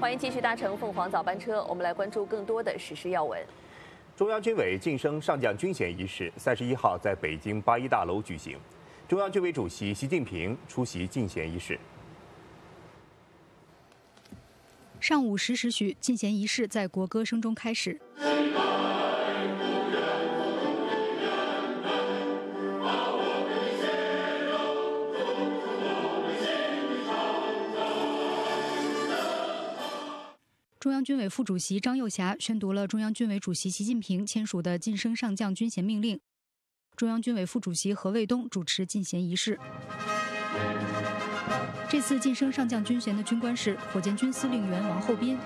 欢迎继续搭乘凤凰早班车，我们来关注更多的时事要闻。中央军委晋升上将军衔仪式三十一号在北京八一大楼举行，中央军委主席习近平出席晋衔仪式。上午十时许，晋衔仪式在国歌声中开始。中央军委副主席张幼侠宣读了中央军委主席习近平签署的晋升上将军衔命令，中央军委副主席何卫东主持晋衔仪式。这次晋升上将军衔的军官是火箭军司令员王厚斌。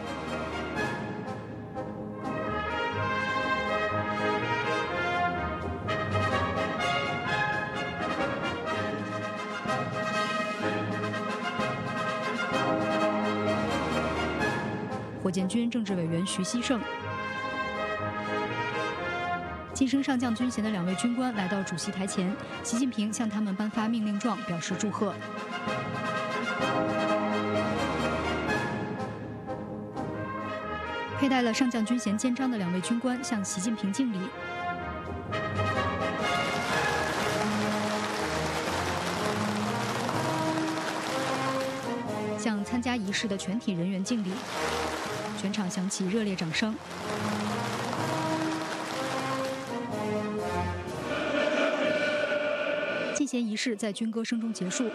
建军政治委员徐希胜晋升上将军衔的两位军官来到主席台前，习近平向他们颁发命令状，表示祝贺。佩戴了上将军衔肩章的两位军官向习近平敬礼，向参加仪式的全体人员敬礼。全场响起热烈掌声。晋衔仪式在军歌声中结束。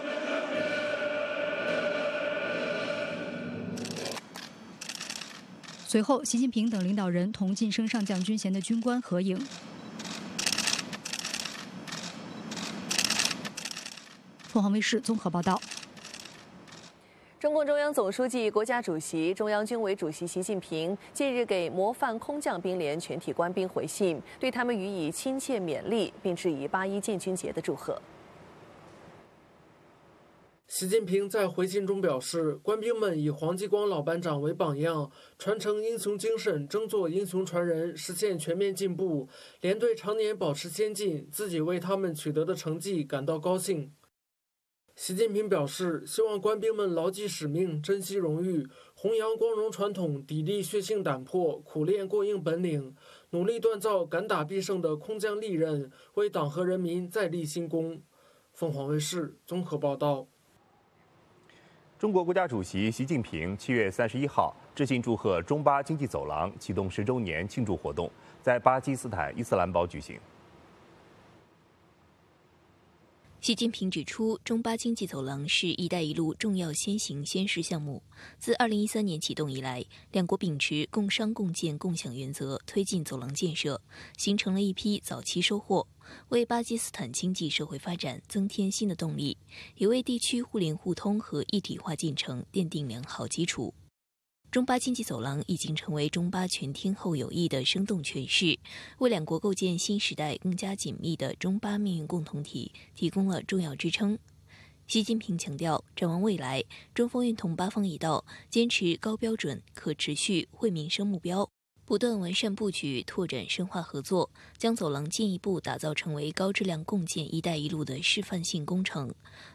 随后，习近平等领导人同晋升上将军衔的军官合影。凤凰卫视综合报道。中共中央总书记、国家主席、中央军委主席习近平近日给模范空降兵连全体官兵回信，对他们予以亲切勉励，并致以八一建军节的祝贺。习近平在回信中表示，官兵们以黄继光老班长为榜样，传承英雄精神，争做英雄传人，实现全面进步。连队常年保持先进，自己为他们取得的成绩感到高兴。习近平表示，希望官兵们牢记使命、珍惜荣誉、弘扬光荣传统、砥砺血性胆魄、苦练过硬本领，努力锻造敢打必胜的空降利刃，为党和人民再立新功。凤凰卫视综合报道。中国国家主席习近平七月三十一号致信祝贺中巴经济走廊启动十周年庆祝活动在巴基斯坦伊斯兰堡举行。习近平指出，中巴经济走廊是一带一路重要先行先试项目。自2013年启动以来，两国秉持共商共建共享原则推进走廊建设，形成了一批早期收获，为巴基斯坦经济社会发展增添新的动力，也为地区互联互通和一体化进程奠定良好基础。中巴经济走廊已经成为中巴全天候友谊的生动诠释，为两国构建新时代更加紧密的中巴命运共同体提供了重要支撑。习近平强调，展望未来，中方愿同巴方一道，坚持高标准、可持续、惠民生目标。不断完善布局，拓展深化合作，将走廊进一步打造成为高质量共建“一带一路”的示范性工程。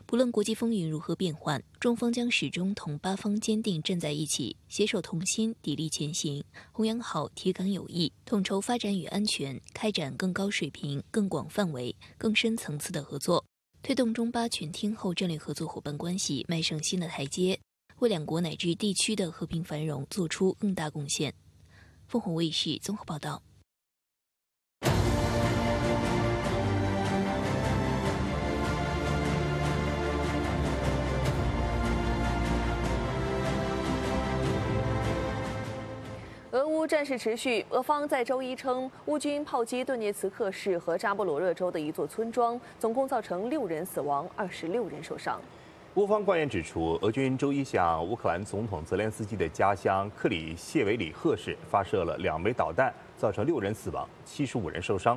不论国际风云如何变幻，中方将始终同巴方坚定站在一起，携手同心，砥砺前行，弘扬好铁杆友谊，统筹发展与安全，开展更高水平、更广范围、更深层次的合作，推动中巴全天候战略合作伙伴关系迈上新的台阶，为两国乃至地区的和平繁荣作出更大贡献。凤凰卫视综合报道：俄乌战事持续，俄方在周一称，乌军炮击顿涅茨克市和扎波罗热州的一座村庄，总共造成六人死亡，二十六人受伤。乌方官员指出，俄军周一向乌克兰总统泽连斯基的家乡克里谢维里赫市发射了两枚导弹，造成六人死亡、七十五人受伤，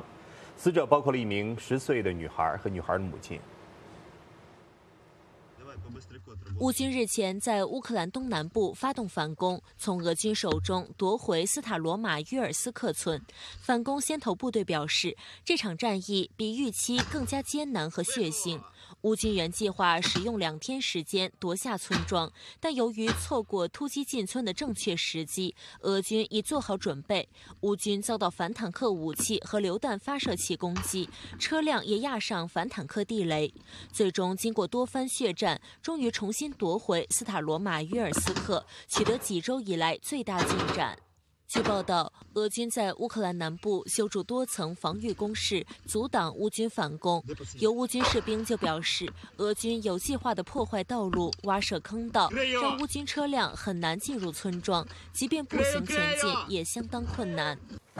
死者包括了一名十岁的女孩和女孩的母亲。乌军日前在乌克兰东南部发动反攻，从俄军手中夺回斯塔罗马约尔斯克村。反攻先头部队表示，这场战役比预期更加艰难和血腥。乌军原计划使用两天时间夺下村庄，但由于错过突击进村的正确时机，俄军已做好准备。乌军遭到反坦克武器和榴弹发射器攻击，车辆也压上反坦克地雷。最终，经过多番血战，终于重新夺回斯塔罗马约尔斯克，取得几周以来最大进展。据报道，俄军在乌克兰南部修筑多层防御工事，阻挡乌军反攻。有乌军士兵就表示，俄军有计划地破坏道路，挖设坑道，让乌军车辆很难进入村庄，即便步行前进也相当困难。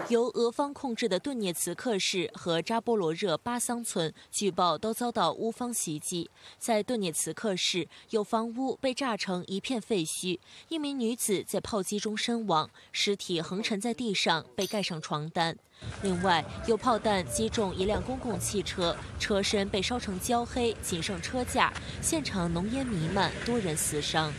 由俄方控制的顿涅茨克市和扎波罗热巴桑村，据报都遭到乌方袭击。在顿涅茨克市，有房屋被炸成一片废墟，一名女子在炮击中身亡，尸体横沉在地上，被盖上床单。另外，有炮弹击中一辆公共汽车，车身被烧成焦黑，仅剩车架，现场浓烟弥漫，多人死伤。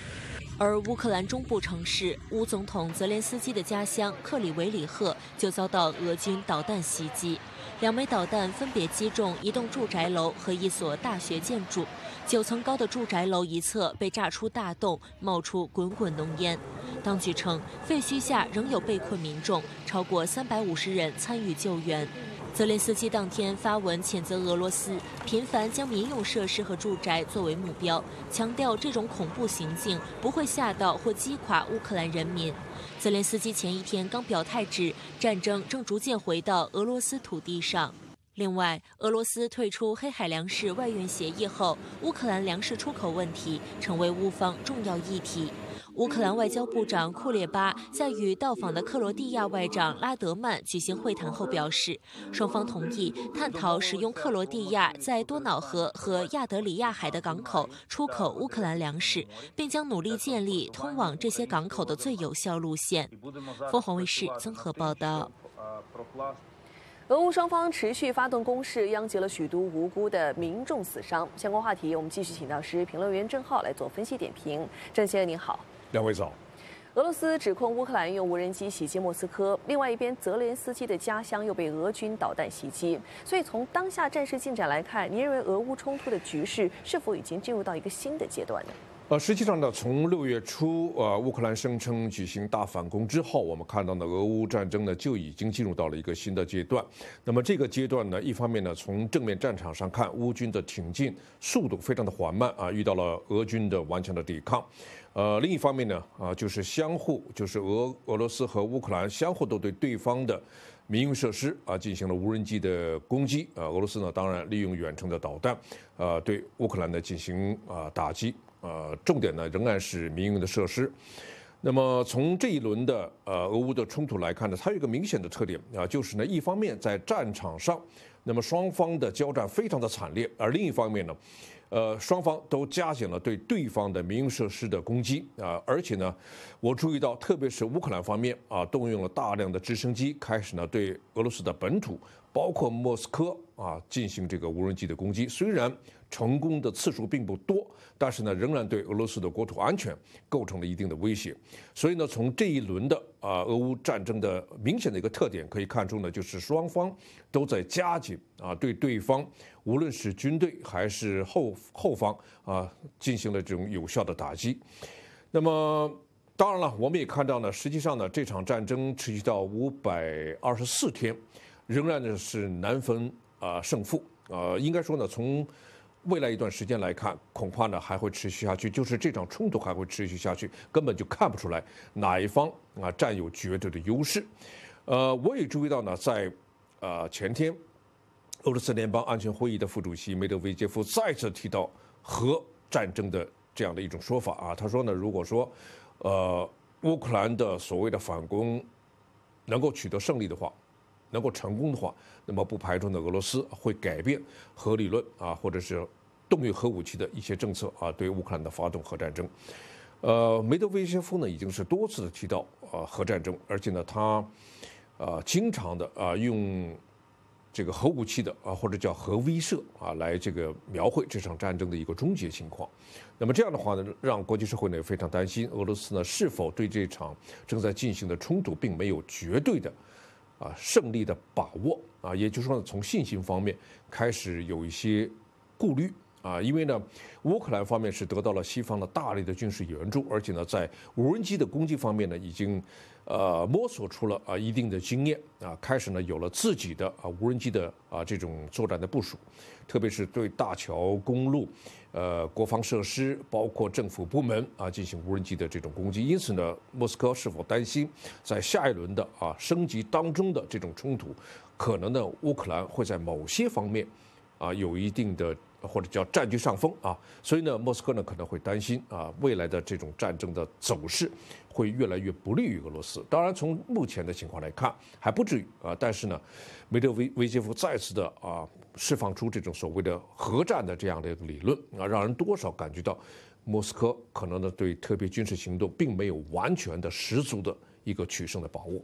而乌克兰中部城市、乌总统泽连斯基的家乡克里维里赫就遭到俄军导弹袭击，两枚导弹分别击中一栋住宅楼和一所大学建筑。九层高的住宅楼一侧被炸出大洞，冒出滚滚浓烟。当局称，废墟下仍有被困民众，超过三百五十人参与救援。泽连斯基当天发文谴责俄罗斯频繁将民用设施和住宅作为目标，强调这种恐怖行径不会吓到或击垮乌克兰人民。泽连斯基前一天刚表态指，战争正逐渐回到俄罗斯土地上。另外，俄罗斯退出黑海粮食外运协议后，乌克兰粮食出口问题成为乌方重要议题。乌克兰外交部长库列巴在与到访的克罗地亚外长拉德曼举行会谈后表示，双方同意探讨使用克罗地亚在多瑙河和亚得里亚海的港口出口乌克兰粮食，并将努力建立通往这些港口的最有效路线。凤凰卫视综合报道。俄乌双方持续发动攻势，殃及了许多无辜的民众死伤。相关话题，我们继续请到时事评论员郑浩来做分析点评。郑先生，您好，两位早。俄罗斯指控乌克兰用无人机袭击莫斯科，另外一边，泽连斯基的家乡又被俄军导弹袭击。所以从当下战事进展来看，您认为俄乌冲突的局势是否已经进入到一个新的阶段呢？呃，实际上呢，从六月初啊，乌克兰声称举行大反攻之后，我们看到呢，俄乌战争呢就已经进入到了一个新的阶段。那么这个阶段呢，一方面呢，从正面战场上看，乌军的挺进速度非常的缓慢啊，遇到了俄军的顽强的抵抗。呃，另一方面呢，啊，就是相互，就是俄俄罗斯和乌克兰相互都对对方的民用设施啊进行了无人机的攻击。啊，俄罗斯呢，当然利用远程的导弹，呃，对乌克兰呢进行啊打击。呃，重点呢仍然是民用的设施。那么从这一轮的呃俄乌的冲突来看呢，它有一个明显的特点啊，就是呢一方面在战场上，那么双方的交战非常的惨烈，而另一方面呢，呃双方都加紧了对对方的民用设施的攻击啊，而且呢，我注意到特别是乌克兰方面啊，动用了大量的直升机，开始呢对俄罗斯的本土，包括莫斯科。啊，进行这个无人机的攻击，虽然成功的次数并不多，但是呢，仍然对俄罗斯的国土安全构成了一定的威胁。所以呢，从这一轮的啊俄乌战争的明显的一个特点可以看出呢，就是双方都在加紧啊对对方，无论是军队还是后后方啊，进行了这种有效的打击。那么，当然了，我们也看到呢，实际上呢，这场战争持续到五百二十四天，仍然呢是难分。啊，胜负啊，应该说呢，从未来一段时间来看，恐怕呢还会持续下去，就是这场冲突还会持续下去，根本就看不出来哪一方啊占有绝对的优势。呃，我也注意到呢，在呃前天，俄罗斯联邦安全会议的副主席梅德韦杰夫再次提到核战争的这样的一种说法啊，他说呢，如果说呃乌克兰的所谓的反攻能够取得胜利的话。能够成功的话，那么不排除呢，俄罗斯会改变核理论啊，或者是动用核武器的一些政策啊，对乌克兰的发动核战争。呃，梅德韦杰夫呢，已经是多次的提到啊核战争，而且呢，他啊经常的啊用这个核武器的啊或者叫核威慑啊来这个描绘这场战争的一个终结情况。那么这样的话呢，让国际社会呢非常担心，俄罗斯呢是否对这场正在进行的冲突并没有绝对的。啊，胜利的把握啊，也就是说从信心方面开始有一些顾虑啊，因为呢，乌克兰方面是得到了西方的大力的军事援助，而且呢，在无人机的攻击方面呢，已经。呃，摸索出了啊一定的经验啊，开始呢有了自己的啊无人机的啊这种作战的部署，特别是对大桥、公路、呃国防设施，包括政府部门啊进行无人机的这种攻击。因此呢，莫斯科是否担心在下一轮的啊升级当中的这种冲突，可能呢乌克兰会在某些方面啊有一定的或者叫占据上风啊，所以呢莫斯科呢可能会担心啊未来的这种战争的走势。会越来越不利于俄罗斯。当然，从目前的情况来看，还不至于啊。但是呢，梅德韦韦杰夫再次的啊，释放出这种所谓的核战的这样的理论啊，让人多少感觉到莫斯科可能呢对特别军事行动并没有完全的十足的一个取胜的把握。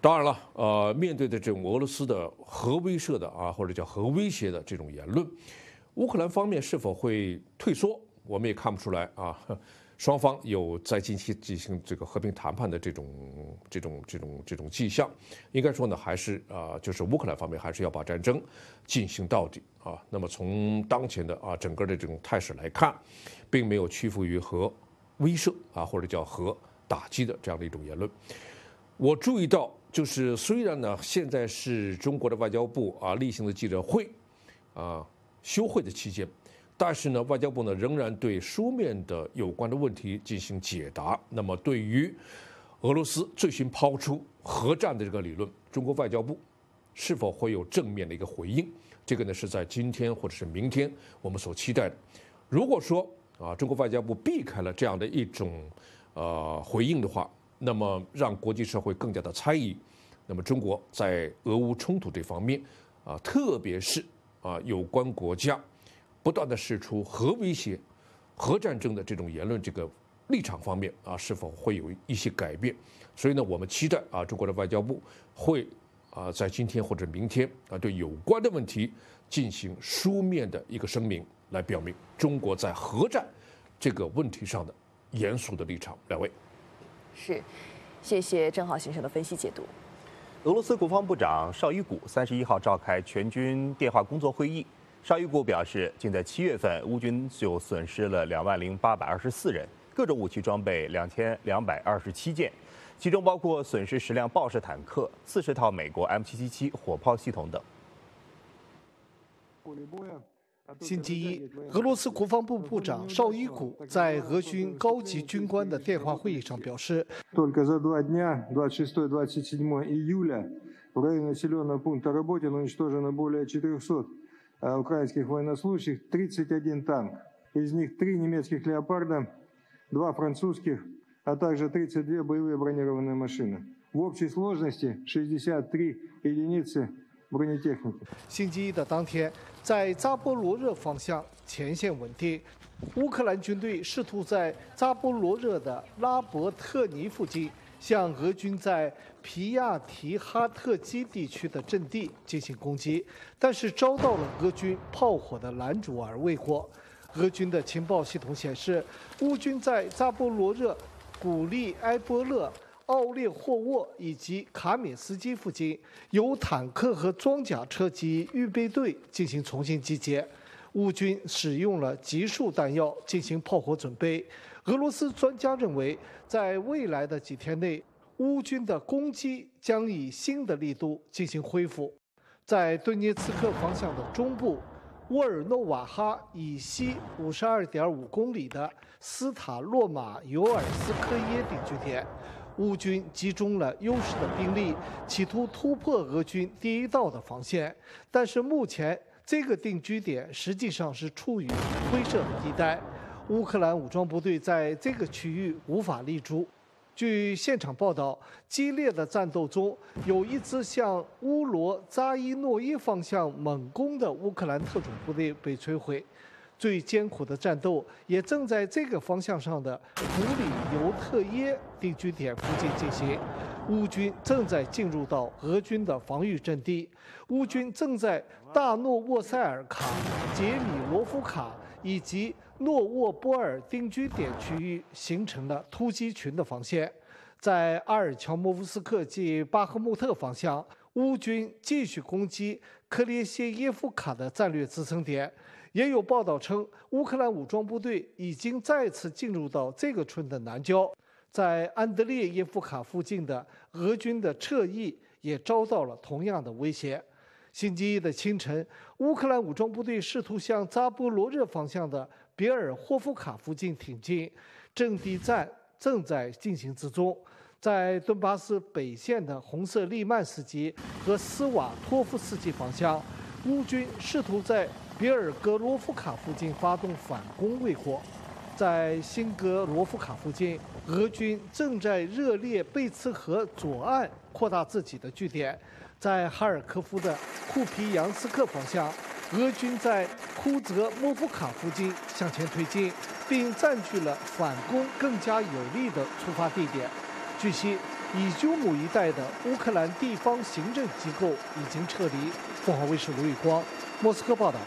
当然了，呃，面对的这种俄罗斯的核威慑的啊，或者叫核威胁的这种言论，乌克兰方面是否会退缩，我们也看不出来啊。双方有在近期进行这个和平谈判的这种、这种、这种、这种迹象，应该说呢，还是啊，就是乌克兰方面还是要把战争进行到底啊。那么从当前的啊整个的这种态势来看，并没有屈服于核威慑啊，或者叫核打击的这样的一种言论。我注意到，就是虽然呢，现在是中国的外交部啊例行的记者会啊休会的期间。但是呢，外交部呢仍然对书面的有关的问题进行解答。那么，对于俄罗斯最新抛出核战的这个理论，中国外交部是否会有正面的一个回应？这个呢，是在今天或者是明天我们所期待的。如果说啊，中国外交部避开了这样的一种呃回应的话，那么让国际社会更加的猜疑。那么，中国在俄乌冲突这方面啊，特别是啊有关国家。不断的释出核威胁、核战争的这种言论，这个立场方面啊，是否会有一些改变？所以呢，我们期待啊，中国的外交部会啊，在今天或者明天啊，对有关的问题进行书面的一个声明，来表明中国在核战这个问题上的严肃的立场。两位，是，谢谢郑浩先生的分析解读。俄罗斯国防部长绍伊古三十一号召开全军电话工作会议。绍伊古表示，仅在七月份，乌军就损失了两万零八百二十四人，各种武器装备两千两百二十七件，其中包括损失十辆豹式坦克、四十套美国 M777 火炮系统等。星期一，俄罗斯国防部部长绍伊古在俄军高级军官的电话会议上表示。：“Только за два дня, 26-27 июля, в районе населенного пункта Работин уничтожено более 400 украинских военнослужащих, 31 танк. Из них три немецких «Леопарда», два французских, а также 32 боевые бронированные машины. В общей сложности 63 единицы 星期一的当天，在扎波罗热方向前线稳定，乌克兰军队试图在扎波罗热的拉伯特尼附近 向俄军在皮亚提哈特基地区的阵地进行攻击，但是遭到了俄军炮火的拦阻而未果。俄军的情报系统显示，乌军在扎波罗热、古利埃波勒、奥列霍沃以及卡米斯基附近，由坦克和装甲车及预备队进行重新集结。乌军使用了集束弹药进行炮火准备。俄罗斯专家认为，在未来的几天内，乌军的攻击将以新的力度进行恢复。在顿涅茨克方向的中部，沃尔诺瓦哈以西52.5公里的斯塔洛马尤尔斯科耶定居点，乌军集中了优势的兵力，企图突破俄军第一道的防线，但是目前。这个定居点实际上是处于灰色地带，乌克兰武装部队在这个区域无法立足。据现场报道，激烈的战斗中有一支向乌罗扎伊诺伊方向猛攻的乌克兰特种部队被摧毁。最艰苦的战斗也正在这个方向上的普里尤特耶定居点附近进行。乌军正在进入到俄军的防御阵地。乌军正在大诺沃塞尔卡、杰米罗夫卡以及诺沃波尔定居点区域形成了突击群的防线。在阿尔乔莫夫斯克及巴赫穆特方向，乌军继续攻击克列谢耶夫卡的战略支撑点。也有报道称，乌克兰武装部队已经再次进入到这个村的南郊。在安德烈耶夫卡附近的俄军的侧翼也遭到了同样的威胁。星期一的清晨，乌克兰武装部队试图向扎波罗热方向的别尔霍夫卡附近挺进，阵地战正在进行之中。在顿巴斯北线的红色利曼斯基和斯瓦托夫斯基方向，乌军试图在别尔格罗夫卡附近发动反攻未果。在新格罗夫卡附近，俄军正在热列贝茨河左岸扩大自己的据点。在哈尔科夫的库皮扬斯克方向，俄军在库泽莫夫卡附近向前推进，并占据了反攻更加有利的出发地点。据悉，以久姆一带的乌克兰地方行政机构已经撤离。凤凰卫视卢宇光，莫斯科报道。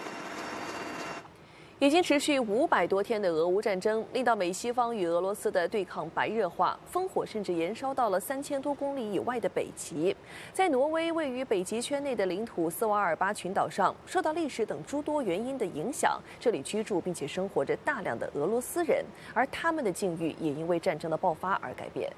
已经持续五百多天的俄乌战争，令到美西方与俄罗斯的对抗白热化，烽火甚至延烧到了三千多公里以外的北极。在挪威位于北极圈内的领土斯瓦尔巴群岛上，受到历史等诸多原因的影响，这里居住并且生活着大量的俄罗斯人，而他们的境遇也因为战争的爆发而改变。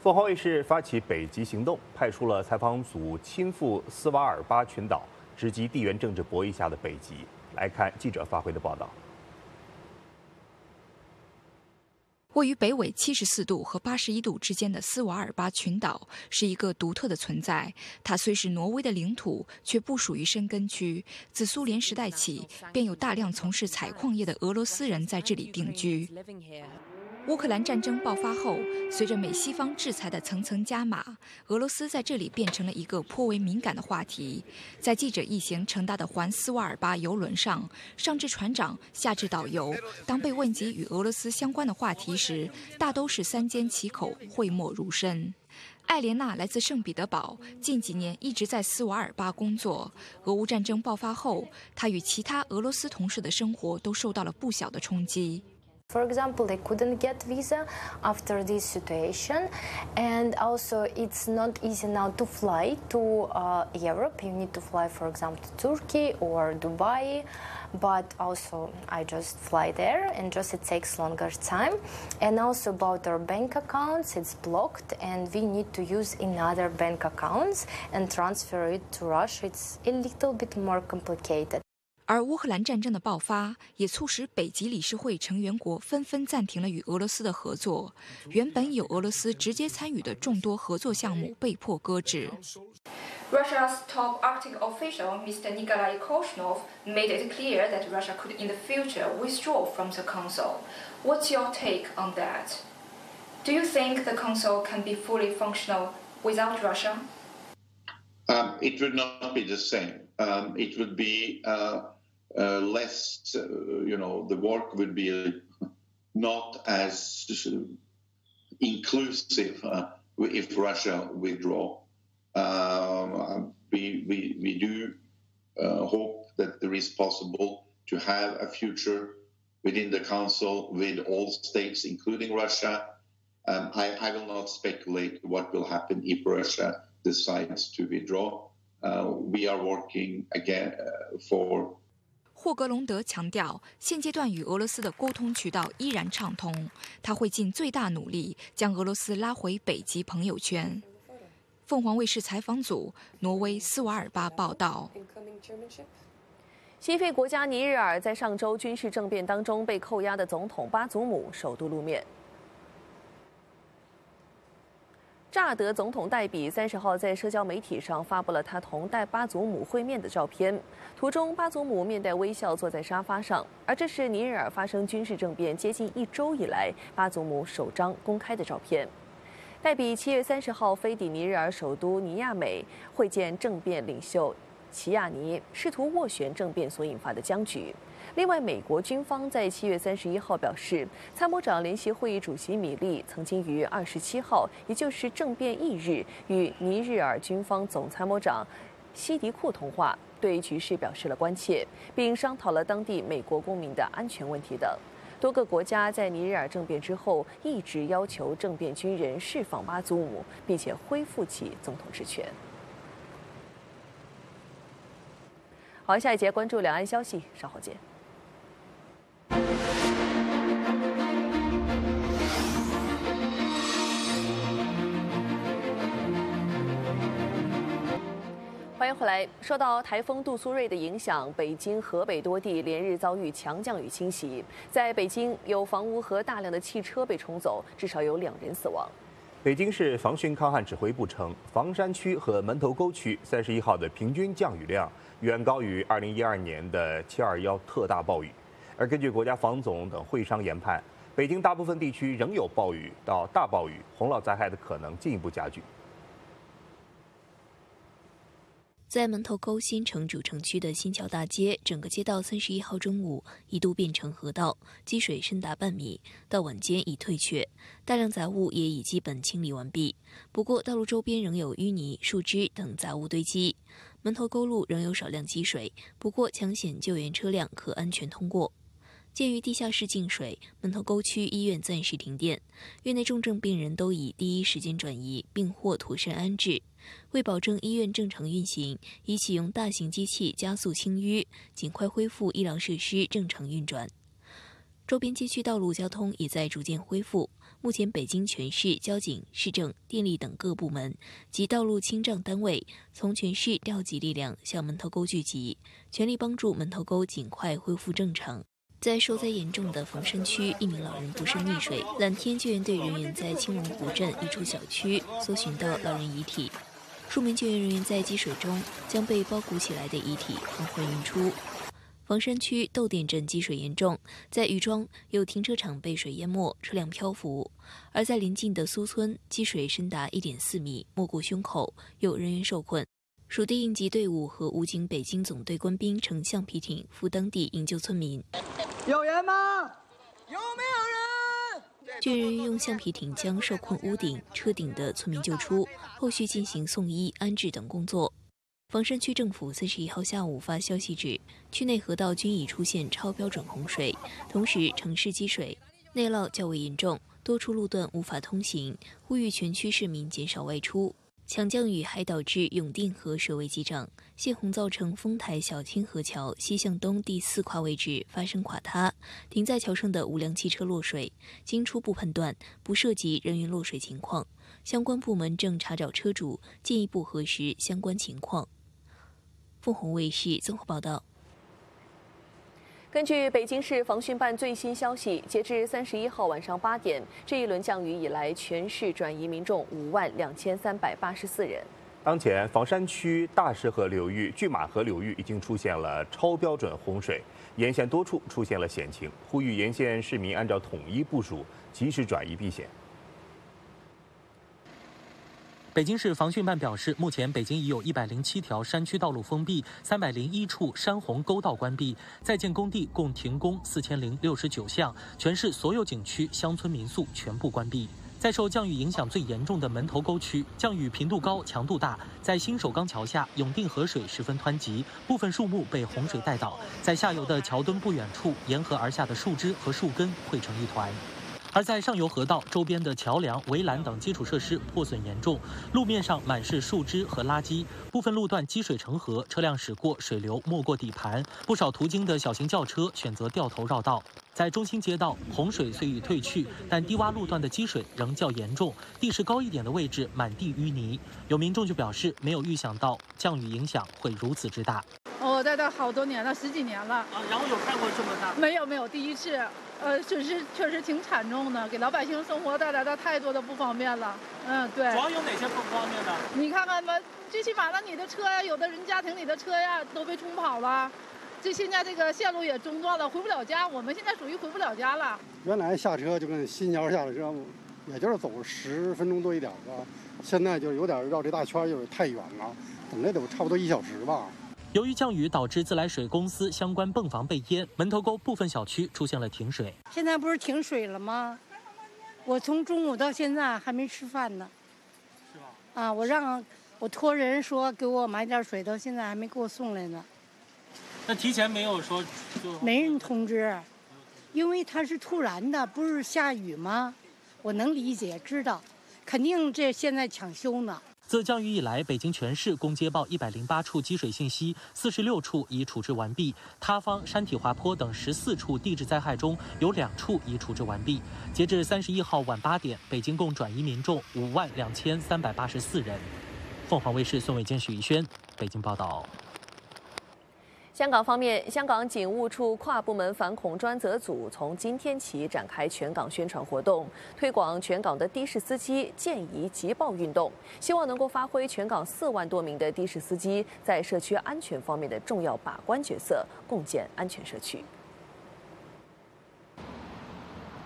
凤凰卫视发起北极行动，派出了采访组亲赴斯瓦尔巴群岛，直击地缘政治博弈下的北极。来看记者发回的报道。位于北纬七十四度和八十一度之间的斯瓦尔巴群岛是一个独特的存在。它虽是挪威的领土，却不属于深根区。自苏联时代起，便有大量从事采矿业的俄罗斯人在这里定居。乌克兰战争爆发后，随着美西方制裁的层层加码，俄罗斯在这里变成了一个颇为敏感的话题。在记者一行乘搭的环斯瓦尔巴游轮上，上至船长，下至导游，当被问及与俄罗斯相关的话题，时，大都是三缄其口、讳莫如深。艾莲娜来自圣彼得堡，近几年一直在斯瓦尔巴工作。俄乌战争爆发后，她与其他俄罗斯同事的生活都受到了不小的冲击。For example, they couldn't get visa after this situation, and also it's not easy now to fly to uh, Europe. You need to fly, for example, to Turkey or Dubai, but also I just fly there, and just it takes longer time. And also about our bank accounts, it's blocked, and we need to use another bank accounts and transfer it to Russia. It's a little bit more complicated. 而乌克兰战争的爆发，也促使北极理事会成员国纷纷暂停了与俄罗斯的合作。原本有俄罗斯直接参与的众多合作项目被迫搁置。Russia's top Arctic official, Mr. Nikolai Koshnov, made it clear that Russia could in the future withdraw from the Council. What's your take on that? Do you think the Council can be fully functional without Russia? Um, it would not be the same. Um, it would be uh, uh, less, uh, you know, the work would be not as inclusive uh, if Russia withdraw. Um, we, we, we do uh, hope that there is possible to have a future within the Council with all states, including Russia. Um, I, I, will not speculate what will happen if Russia decides to withdraw. Uh, we are working again uh, for 霍格隆德强调，现阶段与俄罗斯的沟通渠道依然畅通，他会尽最大努力将俄罗斯拉回北极朋友圈。凤凰卫视采访组，挪威斯瓦尔巴报道。西非国家尼日尔在上周军事政变当中被扣押的总统巴祖姆首度露面。乍得总统戴比三十号在社交媒体上发布了他同代巴祖母会面的照片，途中巴祖母面带微笑坐在沙发上，而这是尼日尔发生军事政变接近一周以来巴祖母首张公开的照片。戴比七月三十号飞抵尼日尔首都尼亚美，会见政变领袖齐亚尼，试图斡旋政变所引发的僵局。另外，美国军方在七月三十一号表示，参谋长联席会议主席米利曾经于二十七号，也就是政变翌日，与尼日尔军方总参谋长西迪库通话，对局势表示了关切，并商讨了当地美国公民的安全问题等。多个国家在尼日尔政变之后一直要求政变军人释放巴祖姆，并且恢复其总统职权。好，下一节关注两岸消息，稍后见。欢迎回来。受到台风杜苏芮的影响，北京河北多地连日遭遇强降雨侵袭。在北京，有房屋和大量的汽车被冲走，至少有两人死亡。北京市防汛抗旱指挥部称，房山区和门头沟区三十一号的平均降雨量远高于二零一二年的七二幺特大暴雨。而根据国家防总等会商研判，北京大部分地区仍有暴雨到大暴雨，洪涝灾害的可能进一步加剧。在门头沟新城主城区的新桥大街，整个街道三十一号中午一度变成河道，积水深达半米，到晚间已退却，大量杂物也已基本清理完毕。不过，道路周边仍有淤泥、树枝等杂物堆积，门头沟路仍有少量积水，不过抢险救援车辆可安全通过。鉴于地下室进水，门头沟区医院暂时停电，院内重症病人都已第一时间转移，并获妥善安置。为保证医院正常运行，已启用大型机器加速清淤，尽快恢复医疗设施正常运转。周边街区道路交通也在逐渐恢复。目前，北京全市交警、市政、电力等各部门及道路清障单位从全市调集力量向门头沟聚集，全力帮助门头沟尽快恢复正常。在受灾严重的房山区，一名老人不慎溺水，蓝天救援队人员在青龙湖镇一处小区搜寻到老人遗体。数名救援人员在积水中将被包裹起来的遗体缓缓运出。房山区窦店镇积水严重，在雨庄有停车场被水淹没，车辆漂浮；而在临近的苏村，积水深达一点四米，没过胸口，有人员受困。属地应急队伍和武警北京总队官兵乘橡皮艇赴当地营救村民。有人吗？有没有人？军人用橡皮艇将受困屋顶、车顶的村民救出，后续进行送医、安置等工作。房山区政府三十一号下午发消息指，区内河道均已出现超标准洪水，同时城市积水内涝较为严重，多处路段无法通行，呼吁全区市民减少外出。强降雨还导致永定河水位激涨。泄洪造成丰台小清河桥西向东第四跨位置发生垮塌，停在桥上的五辆汽车落水。经初步判断，不涉及人员落水情况。相关部门正查找车主，进一步核实相关情况。凤凰卫视综合报道。根据北京市防汛办最新消息，截至三十一号晚上八点，这一轮降雨以来，全市转移民众五万两千三百八十四人。当前房山区大石河流域、拒马河流域已经出现了超标准洪水，沿线多处出现了险情，呼吁沿线市民按照统一部署及时转移避险。北京市防汛办表示，目前北京已有一百零七条山区道路封闭，三百零一处山洪沟道关闭，在建工地共停工四千零六十九项，全市所有景区、乡村民宿全部关闭。在受降雨影响最严重的门头沟区，降雨频度高、强度大。在新首钢桥下，永定河水十分湍急，部分树木被洪水带倒。在下游的桥墩不远处，沿河而下的树枝和树根汇成一团。而在上游河道周边的桥梁、围栏等基础设施破损严重，路面上满是树枝和垃圾，部分路段积水成河，车辆驶过，水流没过底盘。不少途经的小型轿车选择掉头绕道。在中心街道，洪水虽已退去，但低洼路段的积水仍较严重。地势高一点的位置，满地淤泥。有民众就表示，没有预想到降雨影响会如此之大。我在这好多年了，十几年了，啊，然后有看过这么大？没有没有，第一次。呃，损失确实挺惨重的，给老百姓生活带来的太多的不方便了。嗯，对。主要有哪些不方便呢？你看看吧，最起码那你的车呀，有的人家庭里的车呀，都被冲跑了。这现在这个线路也中断了，回不了家。我们现在属于回不了家了。原来下车就跟新桥下的车，也就是走十分钟多一点吧。现在就有点绕这大圈，就是太远了，等得都差不多一小时吧。由于降雨导致自来水公司相关泵房被淹，门头沟部分小区出现了停水。现在不是停水了吗？我从中午到现在还没吃饭呢。是吗？啊，我让我托人说给我买点水，到现在还没给我送来呢。那提前没有说，就？没人通知，因为它是突然的，不是下雨吗？我能理解，知道，肯定这现在抢修呢。自降雨以来，北京全市共接报一百零八处积水信息，四十六处已处置完毕；塌方、山体滑坡等十四处地质灾害中有两处已处置完毕。截至三十一号晚八点，北京共转移民众五万两千三百八十四人。凤凰卫视宋伟坚、许逸轩，北京报道。香港方面，香港警务处跨部门反恐专责组从今天起展开全港宣传活动，推广全港的的士司机见疑即报运动，希望能够发挥全港四万多名的士司机在社区安全方面的重要把关角色，共建安全社区。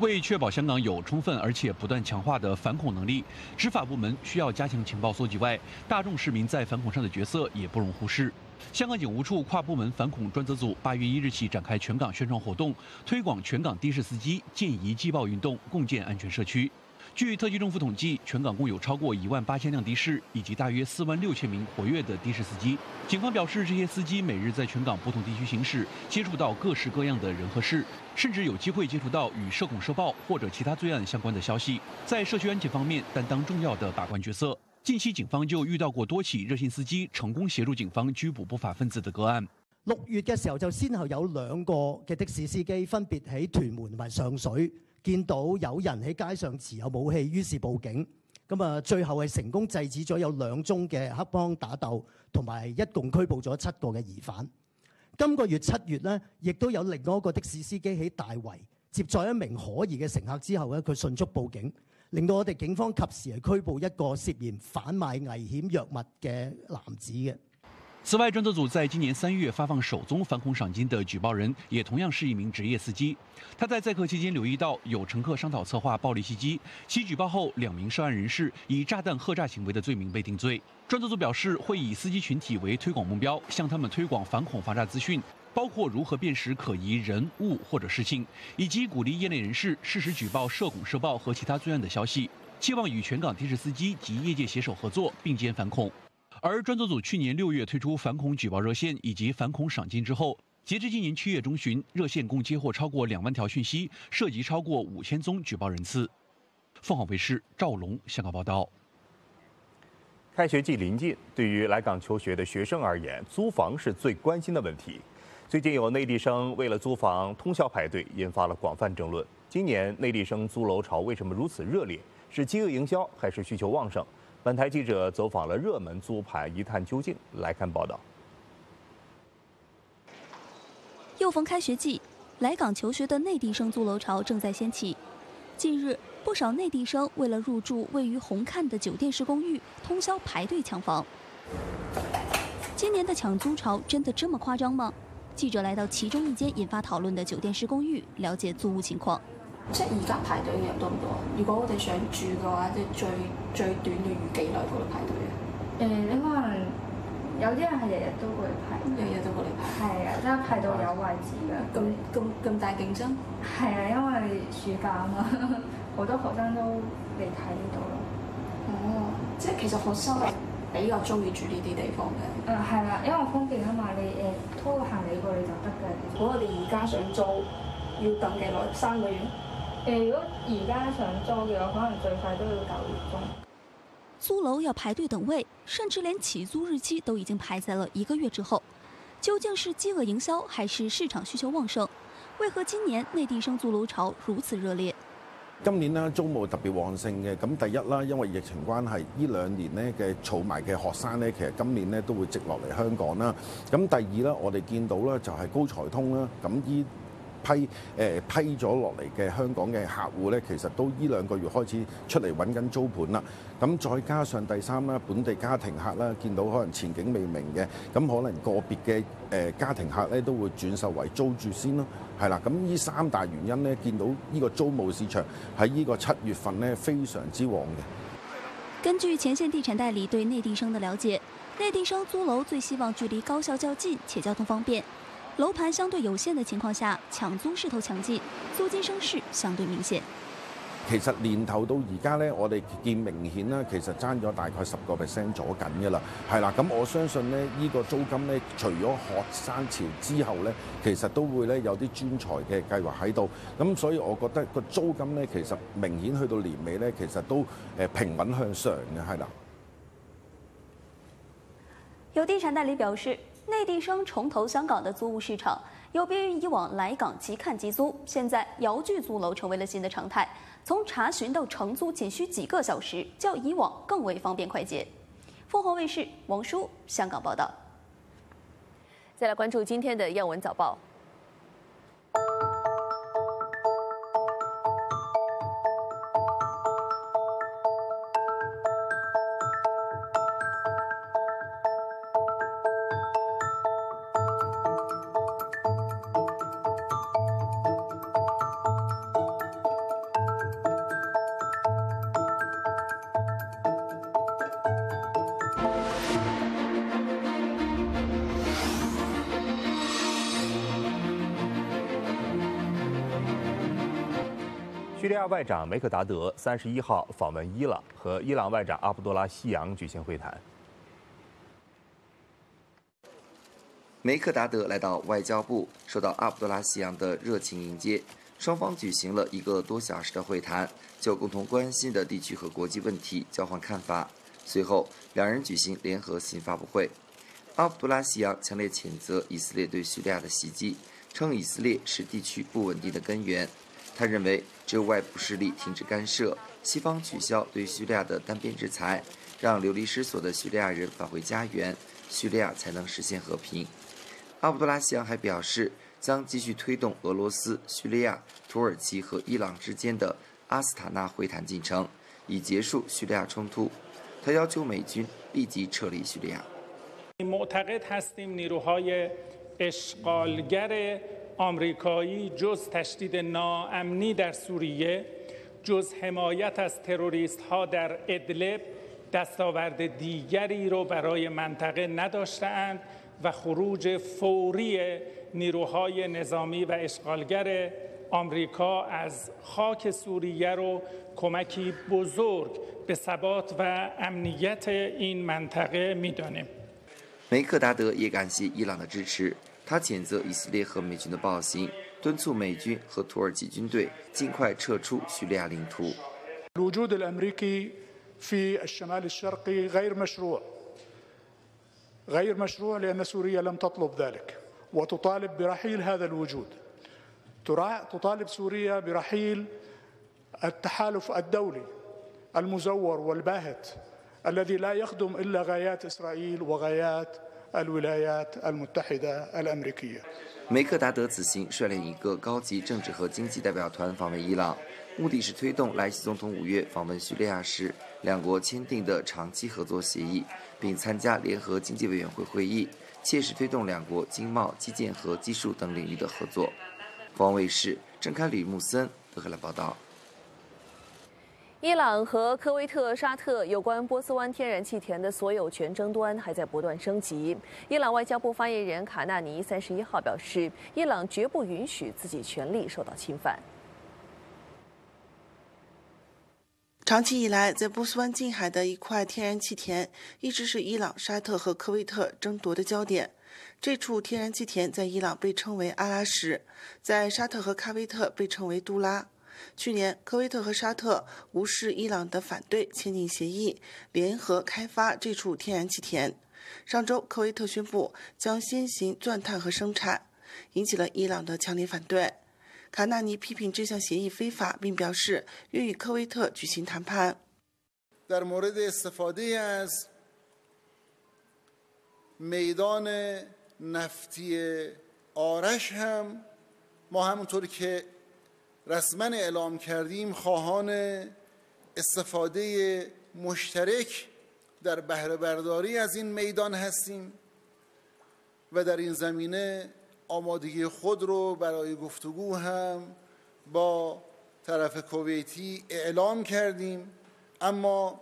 为确保香港有充分而且不断强化的反恐能力，执法部门需要加强情报搜集外，大众市民在反恐上的角色也不容忽视。香港警务处跨部门反恐专责组八月一日起展开全港宣传活动，推广全港的士司机见疑即报运动，共建安全社区。据特区政府统计，全港共有超过一万八千辆的士，以及大约四万六千名活跃的的士司机。警方表示，这些司机每日在全港不同地区行驶，接触到各式各样的人和事，甚至有机会接触到与涉恐、涉暴或者其他罪案相关的消息，在社区安全方面担当重要的把关角色。近期警方就遇到過多起熱心司機成功協助警方拘捕不法分子的個案。六月嘅時候就先後有兩個嘅的士司機分別喺屯門同埋上水，見到有人喺街上持有武器，於是報警。咁啊，最後係成功制止咗有兩宗嘅黑幫打鬥，同埋一共拘捕咗七個嘅疑犯。今個月七月呢，亦都有另外一個的士司機喺大圍接載一名可疑嘅乘客之後咧，佢迅速報警。令到我哋警方及時係拘捕一個涉嫌贩賣危險藥物嘅男子嘅。此外，專責組在今年三月發放首宗反恐賞金的舉报人，也同樣是一名職業司機。他在載客期間留意到有乘客商討策劃暴力襲擊，其舉报後，兩名涉案人士以炸彈嚇炸行為的罪名被定罪。專責組表示會以司機群體為推廣目標，向他們推廣反恐防炸資訊。包括如何辨识可疑人物或者事情，以及鼓励业内人士适时举报涉恐涉暴和其他罪案的消息，期望与全港的士司机及业界携手合作，并肩反恐。而专责组去年六月推出反恐举报热线以及反恐赏金之后，截至今年七月中旬，热线共接获超过两万条讯息，涉及超过五千宗举报人次。凤凰卫视赵龙香港报道。开学季临近，对于来港求学的学生而言，租房是最关心的问题。最近有内地生为了租房通宵排队，引发了广泛争论。今年内地生租楼潮为什么如此热烈？是饥饿营销，还是需求旺盛？本台记者走访了热门租盘，一探究竟。来看报道。又逢开学季，来港求学的内地生租楼潮正在掀起。近日，不少内地生为了入住位于红磡的酒店式公寓，通宵排队抢房。今年的抢租潮真的这么夸张吗？记者来到其中一间引发讨论的酒店式公寓，了解租屋情况。即系而家排队嘅人多唔多？如果我哋想住嘅话，即系最最短嘅预几耐嗰度排队啊？诶，你可能有啲人系日日都嚟排，日日都过嚟排，系啊，即系排到有位置噶。咁咁咁大竞争？系啊，因为暑假啊嘛，好多学生都嚟睇呢度咯。哦，即系其实学生。比較中意住呢啲地方嘅。誒係啦，因為方便啊嘛，你誒拖個行李過嚟就得嘅。如果我哋而家想租，要等幾耐？三個月。誒，如果而家想租嘅話，可能最快都要九月中。租樓要排隊等位，甚至連起租日期都已經排在了一個月之後。究竟是饑餓營銷，還是市場需求旺盛？為何今年內地生租樓潮如此熱烈？今年呢，中務特別旺盛嘅，咁第一啦，因為疫情關係，呢兩年咧嘅儲埋嘅學生咧，其實今年咧都會直落嚟香港啦。咁第二啦，我哋見到咧就係高才通啦。咁依批誒批咗落嚟嘅香港嘅客户咧，其實都呢兩個月開始出嚟揾緊租盤啦。咁再加上第三啦，本地家庭客啦，見到可能前景未明嘅，咁可能個別嘅誒家庭客咧都會轉售為租住先咯，係啦。咁呢三大原因咧，見到呢個租務市場喺呢個七月份咧非常之旺嘅。根據前線地產代理對內地生的了解，內地生租樓最希望距離高校較近且交通方便。楼盘相对有限的情况下，抢租势头强劲，租金升势相对明显。其实年头到而家呢，我哋见明显啦，其实争咗大概十个 percent 咗紧噶啦，系啦。咁我相信呢、呢个租金呢，除咗学生潮之后呢，其实都会呢有啲专才嘅计划喺度。咁所以我觉得个租金呢，其实明显去到年尾呢，其实都诶平稳向上嘅，系啦。有地产代理表示。内地生重投香港的租屋市场，有别于以往来港即看即租，现在遥距租楼成为了新的常态。从查询到承租仅需几个小时，较以往更为方便快捷。凤凰卫视王叔香港报道。再来关注今天的要闻早报。叙利亚外长梅克达德三十一号访问伊朗，和伊朗外长阿卜多拉·西扬举行会谈。梅克达德来到外交部，受到阿卜多拉·西扬的热情迎接。双方举行了一个多小时的会谈，就共同关心的地区和国际问题交换看法。随后，两人举行联合新闻发布会。阿卜多拉·西扬强烈谴责以色列对叙利亚的袭击，称以色列是地区不稳定的根源。他认为。只有外部势力停止干涉，西方取消对叙利亚的单边制裁，让流离失所的叙利亚人返回家园，叙利亚才能实现和平。阿卜杜拉希扬还表示，将继续推动俄罗斯、叙利亚、土耳其和伊朗之间的阿斯塔纳会谈进程，以结束叙利亚冲突。他要求美军立即撤离叙利亚。معتقد هستیم نیروهای اشغالگر آمریکایی جز تشدید ناامنی در سوریه جز حمایت از تروریست ها در ادلب دستاورد دیگری رو برای منطقه نداشتهاند و خروج فوری نیروهای نظامی و اشغالگر آمریکا از خاک سوریه رو کمکی بزرگ به ثبات و امنیت این منطقه میدانیم 梅克达德也感谢伊朗的支持， 他谴责以色列和美军的暴行，敦促美军和土耳其军队尽快撤出叙利亚领土。 الوجود الامريكي في الشمال الشرقي غير مشروع. غير مشروع لان سوريا لم تطلب ذلك وتطالب برحيل هذا الوجود. تطالب سوريا برحيل التحالف الدولي المزور والباهت الذي لا يخدم الا غايات اسرائيل وغايات الولايات المتحده الامريكيه. 梅克达德此行率领一个高级政治和经济代表团访问伊朗，目的是推动莱西总统五月访问叙利亚时两国签订的长期合作协议，并参加联合经济委员会会议，切实推动两国经贸、基建和技术等领域的合作。方卫视郑开李木森德克兰报道。伊朗和科威特、沙特有关波斯湾天然气田的所有权争端还在不断升级。伊朗外交部发言人卡纳尼三十一号表示，伊朗绝不允许自己权利受到侵犯。长期以来，在波斯湾近海的一块天然气田一直是伊朗、沙特和科威特争夺的焦点。这处天然气田在伊朗被称为阿拉什，在沙特和科威特被称为杜拉。去年，科威特和沙特无视伊朗的反对，签订协议，联合开发这处天然气田。上周，科威特宣布将先行钻探和生产，引起了伊朗的强烈反对。卡纳尼批评这项协议非法，并表示愿与科威特举行谈判。 در مورد استفاده از میدان نفتی آرش هم ما همونطوری که رسما اعلام کردیم خواهان استفاده مشترک در بهره برداری از این میدان هستیم و در این زمینه آمادگی خود رو برای گفتگو هم با طرف کویتی اعلام کردیم اما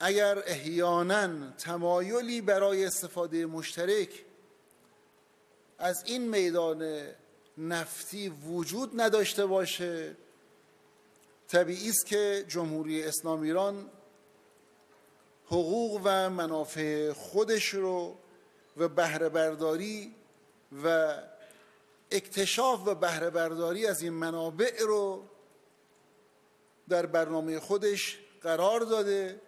اگر احیانا تمایلی برای استفاده مشترک از این میدان نفتی وجود نداشته باشه طبیعی است که جمهوری اسلام ایران حقوق و منافع خودش رو و بهره برداری و اکتشاف و بهره برداری از این منابع رو در برنامه خودش قرار داده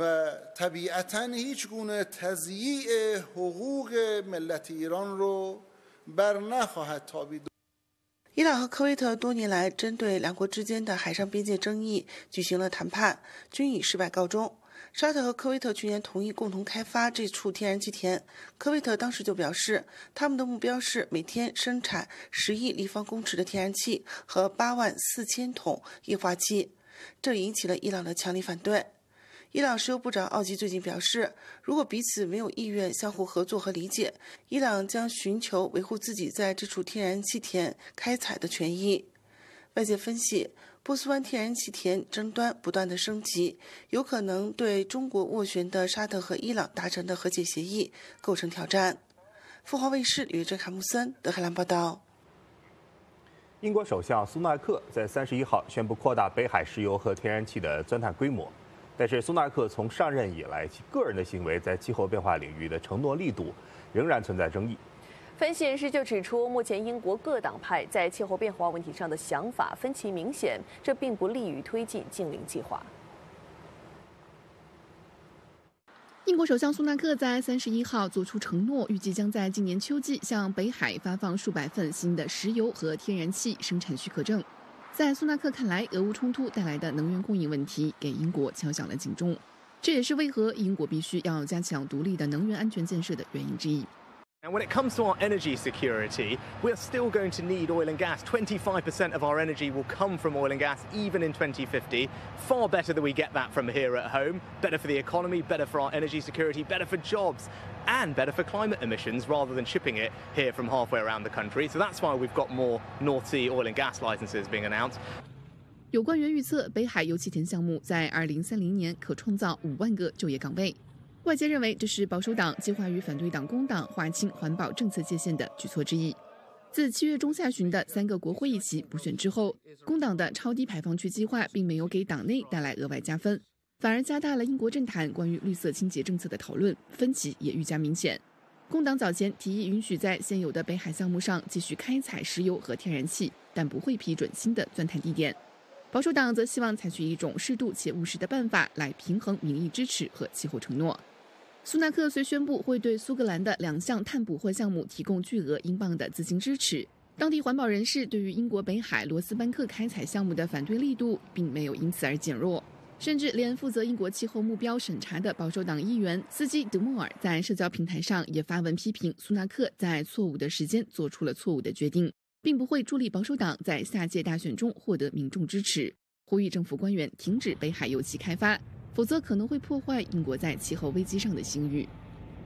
و طبیعتا هیچ گونه تضییع حقوق ملت ایران رو 伊朗和科威特多年来针对两国之间的海上边界争议举行了谈判，均以失败告终。沙特和科威特去年同意共同开发这处天然气田，科威特当时就表示，他们的目标是每天生产十亿立方公尺的天然气和八万四千桶液化气，这引起了伊朗的强烈反对。伊朗石油部长奥基最近表示，如果彼此没有意愿相互合作和理解，伊朗将寻求维护自己在这处天然气田开采的权益。外界分析，波斯湾天然气田争端不断的升级，有可能对中国斡旋的沙特和伊朗达成的和解协议构成挑战。凤凰卫视李正、卡姆森德黑兰报道。英国首相苏纳克在三十一号宣布扩大北海石油和天然气的钻探规模。但是，苏纳克从上任以来，其个人的行为在气候变化领域的承诺力度仍然存在争议。分析人士就指出，目前英国各党派在气候变化问题上的想法分歧明显，这并不利于推进净零计划。英国首相苏纳克在三十一号作出承诺，预计将在今年秋季向北海发放数百份新的石油和天然气生产许可证。在苏纳克看来，俄乌冲突带来的能源供应问题给英国敲响了警钟，这也是为何英国必须要加强独立的能源安全建设的原因之一。And when it comes to our energy security, we're still going to need oil and gas. 25% of our energy will come from oil and gas, even in 2050. Far better that we get that from here at home. Better for the economy, better for our energy security, better for jobs, and better for climate emissions rather than shipping it here from halfway around the country. So that's why we've got more North Sea oil and gas licenses being announced. 有官员预测，北海油气田项目在2030年可创造五万个就业岗位。 外界认为，这是保守党计划与反对党工党划清环保政策界限的举措之一。自七月中下旬的三个国会议席补选之后，工党的超低排放区计划并没有给党内带来额外加分，反而加大了英国政坛关于绿色清洁政策的讨论分歧也愈加明显。工党早前提议允许在现有的北海项目上继续开采石油和天然气，但不会批准新的钻探地点。保守党则希望采取一种适度且务实的办法来平衡民意支持和气候承诺。苏纳克虽宣布会对苏格兰的两项碳捕获项目提供巨额英镑的资金支持，当地环保人士对于英国北海罗斯班克开采项目的反对力度并没有因此而减弱，甚至连负责英国气候目标审查的保守党议员斯基德莫尔在社交平台上也发文批评苏纳克在错误的时间做出了错误的决定，并不会助力保守党在下届大选中获得民众支持，呼吁政府官员停止北海油气开发。否则可能会破坏英国在气候危机上的信誉。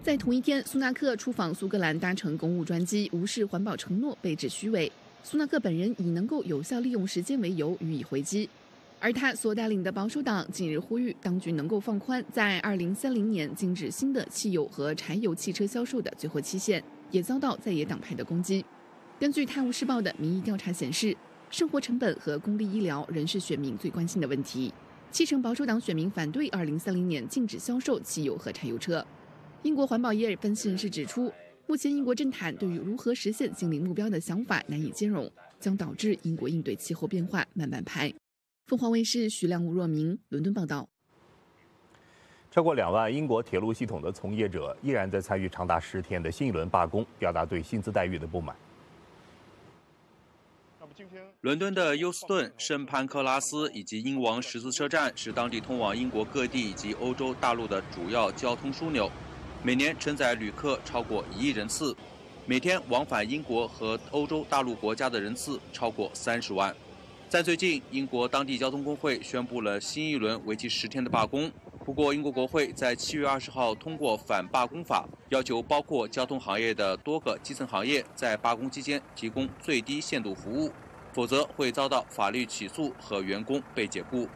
在同一天，苏纳克出访苏格兰，搭乘公务专机，无视环保承诺，被指虚伪。苏纳克本人以能够有效利用时间为由予以回击。而他所带领的保守党近日呼吁当局能够放宽在二零三零年禁止新的汽油和柴油汽车销售的最后期限，也遭到在野党派的攻击。根据《泰晤士报》的民意调查显示，生活成本和公立医疗仍是选民最关心的问题。七成保守党选民反对二零三零年禁止销售汽油和柴油车。英国环保业分析人士指出，目前英国政坛对于如何实现净零目标的想法难以兼容，将导致英国应对气候变化慢半拍。凤凰卫视徐亮、吴若明伦敦报道：超过两万英国铁路系统的从业者依然在参与长达十天的新一轮罢工，表达对薪资待遇的不满。伦敦的休斯顿、圣潘克拉斯以及英王十字车站是当地通往英国各地以及欧洲大陆的主要交通枢纽，每年承载旅客超过一亿人次，每天往返英国和欧洲大陆国家的人次超过三十万。在最近，英国当地交通工会宣布了新一轮为期十天的罢工。不过，英国国会在七月二十号通过反罢工法，要求包括交通行业的多个基层行业在罢工期间提供最低限度服务。否则会遭到法律起诉和员工被解雇。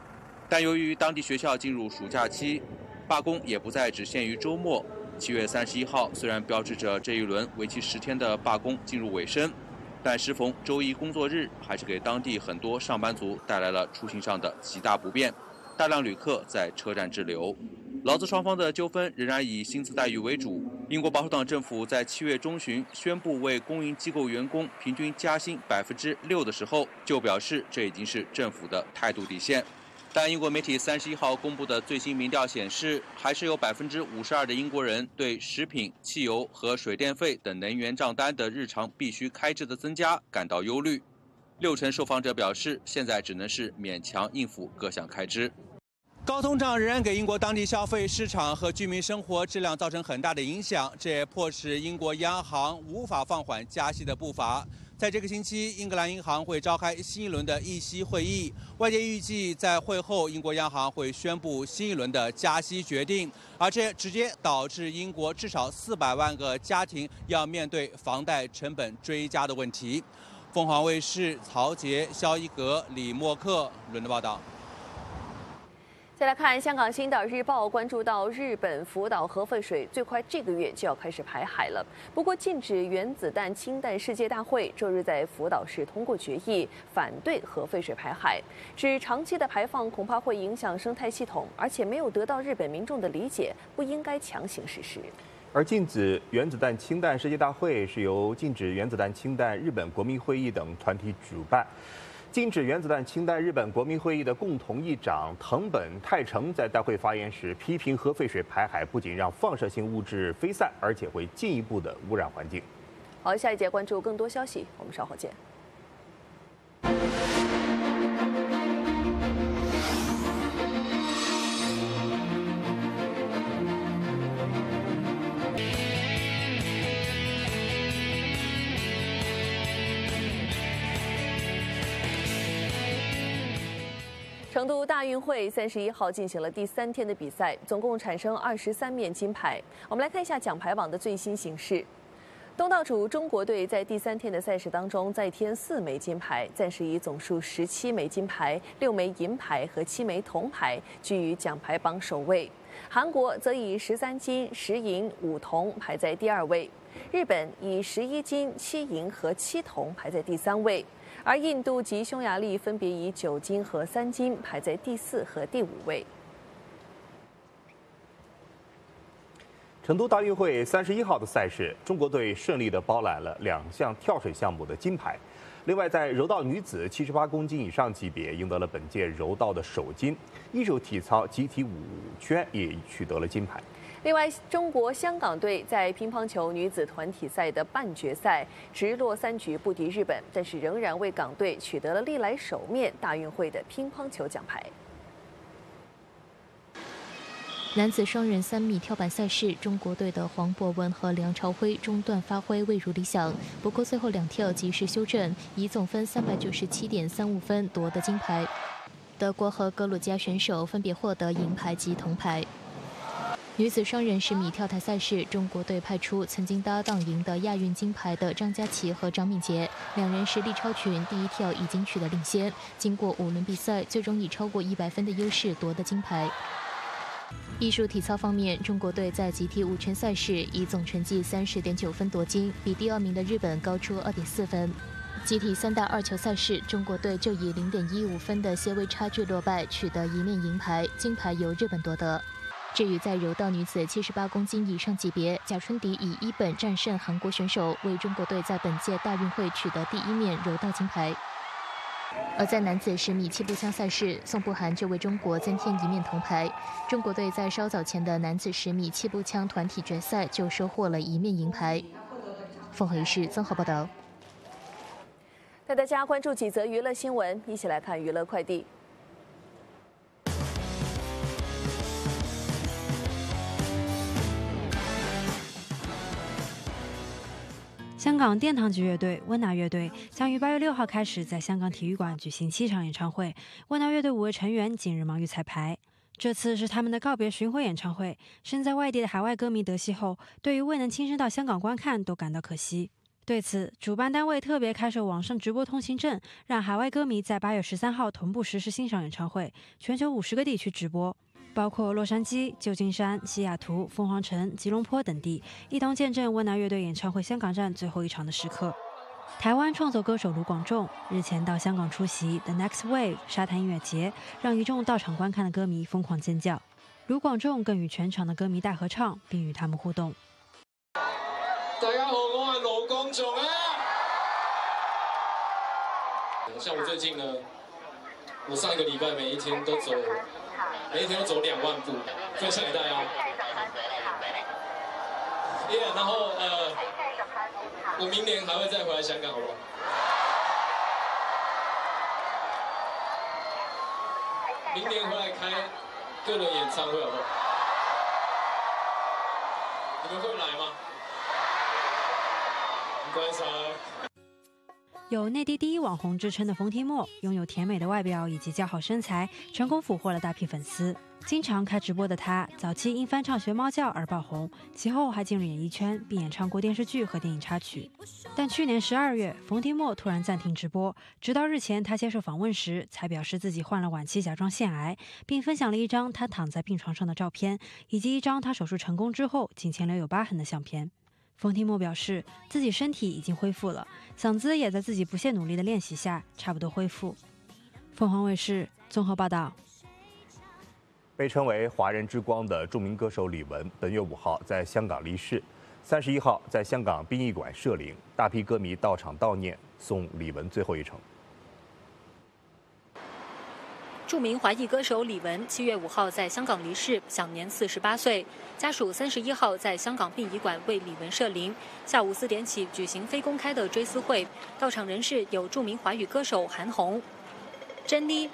但由于当地学校进入暑假期，罢工也不再只限于周末。七月三十一号，虽然标志着这一轮为期十天的罢工进入尾声，但适逢周一工作日，还是给当地很多上班族带来了出行上的极大不便，大量旅客在车站滞留。劳资双方的纠纷仍然以薪资待遇为主。英国保守党政府在七月中旬宣布为公营机构员工平均加薪百分之六的时候，就表示这已经是政府的态度底线。但英国媒体三十一号公布的最新民调显示，还是有百分之五十二的英国人对食品、汽油和水电费等能源账单的日常必须开支的增加感到忧虑。六成受访者表示，现在只能是勉强应付各项开支。高通胀仍然给英国当地消费市场和居民生活质量造成很大的影响，这也迫使英国央行无法放缓加息的步伐。在这个星期，英格兰银行会召开新一轮的议息会议，外界预计在会后，英国央行会宣布新一轮的加息决定，而这直接导致英国至少四百万个家庭要面对房贷成本追加的问题。凤凰卫视曹杰、肖一格、李默克、伦的报道。再来看香港《星岛日报》，关注到日本福岛核废水最快这个月就要开始排海了。不过，禁止原子弹氢弹世界大会周日在福岛市通过决议，反对核废水排海，指长期的排放恐怕会影响生态系统，而且没有得到日本民众的理解，不应该强行实施。而禁止原子弹氢弹世界大会是由禁止原子弹氢弹日本国民会议等团体主办。禁止原子弹。氢弹。日本国民会议的共同议长藤本泰成在大会发言时，批评核废水排海不仅让放射性物质飞散，而且会进一步的污染环境。好，下一节关注更多消息，我们稍后见。成都大运会三十一号进行了第三天的比赛，总共产生二十三面金牌。我们来看一下奖牌榜的最新形势。东道主中国队在第三天的赛事当中再添四枚金牌，暂时以总数十七枚金牌、六枚银牌和七枚铜牌居于奖牌榜首位。韩国则以十三金、十银、五铜排在第二位，日本以十一金、七银和七铜排在第三位。而印度及匈牙利分别以九金和三金排在第四和第五位。成都大运会三十一号的赛事，中国队顺利的包揽了两项跳水项目的金牌，另外在柔道女子七十八公斤以上级别赢得了本届柔道的首金，艺术体操集体五圈也取得了金牌。另外，中国香港队在乒乓球女子团体赛的半决赛直落三局不敌日本，但是仍然为港队取得了历来首面大运会的乒乓球奖牌。男子双人三米跳板赛事，中国队的黄博文和梁朝辉中段发挥未如理想，不过最后两跳及时修正，以总分三百九十七点三五分夺得金牌。德国和格鲁吉亚选手分别获得银牌及铜牌。女子双人十米跳台赛事，中国队派出曾经搭档赢得亚运金牌的张佳琪和张敏杰，两人实力超群，第一跳已经取得领先。经过五轮比赛，最终以超过一百分的优势夺得金牌。艺术体操方面，中国队在集体五圈赛事以总成绩三十点九分夺金，比第二名的日本高出二点四分。集体三大二球赛事，中国队就以零点一五分的些微差距落败，取得一面银牌，金牌由日本夺得。至于在柔道女子七十八公斤以上级别，贾春迪以一本战胜韩国选手，为中国队在本届大运会取得第一面柔道金牌。而在男子十米气步枪赛事，宋博涵就为中国增添一面铜牌。中国队在稍早前的男子十米气步枪团体决赛就收获了一面银牌。凤凰卫视综合报道。带大家关注几则娱乐新闻，一起来看娱乐快递。香港殿堂级乐队温拿乐队将于八月六号开始在香港体育馆举行七场演唱会。温拿乐队五位成员近日忙于彩排，这次是他们的告别巡回演唱会。身在外地的海外歌迷得悉后，对于未能亲身到香港观看都感到可惜。对此，主办单位特别开设网上直播通行证，让海外歌迷在八月十三号同步实时欣赏演唱会，全球五十个地区直播。包括洛杉矶、旧金山、西雅图、凤凰城、吉隆坡等地，一同见证温拿乐队演唱会香港站最后一场的时刻。台湾创作歌手卢广仲日前到香港出席 The Next Wave 沙滩音乐节，让一众到场观看的歌迷疯狂尖叫。卢广仲更与全场的歌迷大合唱，并与他们互动。大家好，我是卢广仲啊！像我最近呢，我上一个礼拜每一天都走。每天要走两万步，分下一代家。耶，然后呃，我明年还会再回来香港，好不好？明年回来开个人演唱会，好不好？你们会来吗？欢迎观赏。有内地第一网红之称的冯提莫，拥有甜美的外表以及姣好身材，成功俘获了大批粉丝。经常开直播的她，早期因翻唱《学猫叫》而爆红，其后还进入演艺圈，并演唱过电视剧和电影插曲。但去年十二月，冯提莫突然暂停直播，直到日前她接受访问时，才表示自己患了晚期甲状腺癌，并分享了一张她躺在病床上的照片，以及一张她手术成功之后颈前留有疤痕的相片。冯提莫表示，自己身体已经恢复了，嗓子也在自己不懈努力的练习下差不多恢复。凤凰卫视综合报道，被称为华人之光的著名歌手李玟，本月五号在香港离世，三十一号在香港殡仪馆设灵，大批歌迷到场悼念，送李玟最后一程。著名华裔歌手李玟七月五号在香港离世，享年四十八岁。家属三十一号在香港殡仪馆为李玟设灵，下午四点起举行非公开的追思会。到场人士有著名华语歌手韩红、珍妮、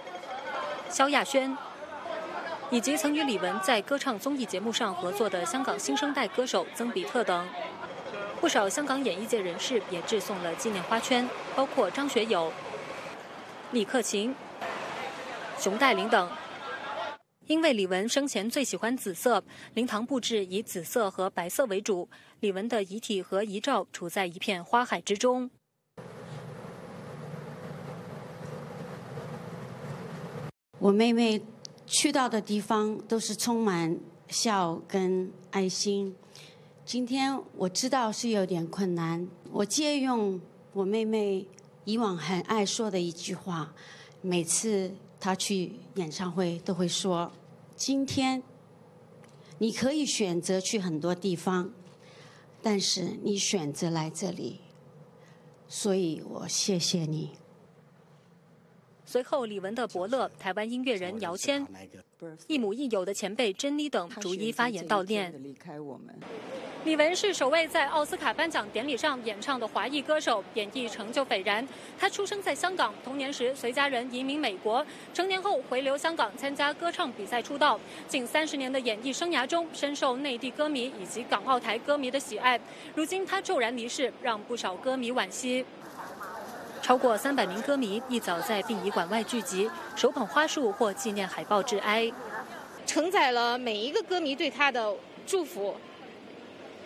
萧亚轩，以及曾与李玟在歌唱综艺节目上合作的香港新生代歌手曾比特等。不少香港演艺界人士也致送了纪念花圈，包括张学友、李克勤。熊黛林等，因为李玟生前最喜欢紫色，灵堂布置以紫色和白色为主。李玟的遗体和遗照处在一片花海之中。我妹妹去到的地方都是充满笑跟爱心。今天我知道是有点困难，我借用我妹妹以往很爱说的一句话，每次。他去演唱会都会说：“今天你可以选择去很多地方，但是你选择来这里，所以我谢谢你。”随后，李玟的伯乐、台湾音乐人姚谦、一母一友的前辈珍妮等逐一发言悼念。李玟是首位在奥斯卡颁奖典礼上演唱的华裔歌手，演艺成就斐然。她出生在香港，童年时随家人移民美国，成年后回流香港参加歌唱比赛出道。近三十年的演艺生涯中，深受内地歌迷以及港澳台歌迷的喜爱。如今她骤然离世，让不少歌迷惋惜。超过三百名歌迷一早在殡仪馆外聚集，手捧花束或纪念海报致哀，承载了每一个歌迷对他的祝福，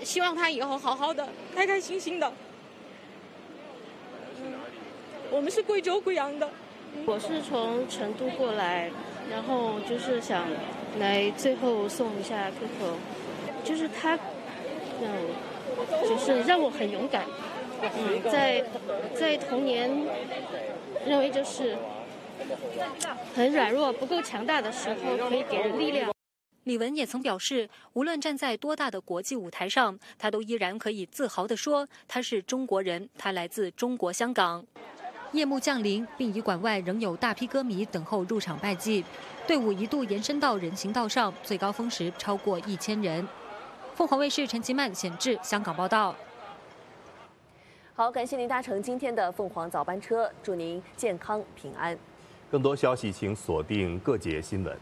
希望他以后好好的、开开心心的。我们是贵州贵阳的，我是从成都过来，然后就是想来最后送一下可可，就是他让，就是让我很勇敢。在在童年认为就是很软弱、不够强大的时候，可以给人力量。李玟也曾表示，无论站在多大的国际舞台上，她都依然可以自豪地说，她是中国人，她来自中国香港。夜幕降临，殡仪馆外仍有大批歌迷等候入场拜祭，队伍一度延伸到人行道上，最高峰时超过一千人。凤凰卫视陈其曼显至香港报道。好，感谢您搭乘今天的凤凰早班车，祝您健康平安。更多消息，请锁定各节新闻。